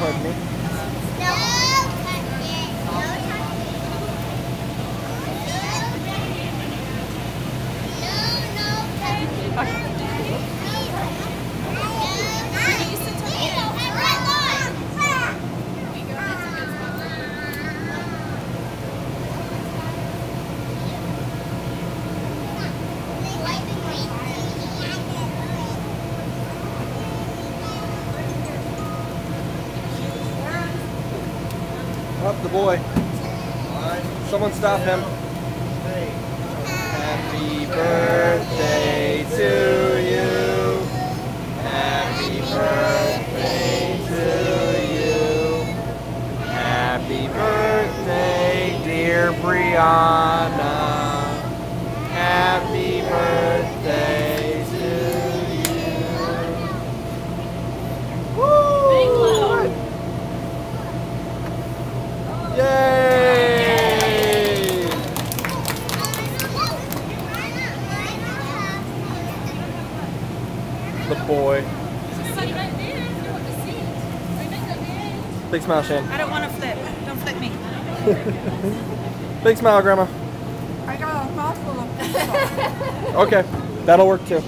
पढ़ने the boy. Someone stop him. Happy birthday to you. Happy birthday to you. Happy birthday, dear Brianna. The boy. Big smile, Shane. I don't want to flip. Don't flip me. Big smile, Grandma. I got a mouthful of Okay, that'll work too.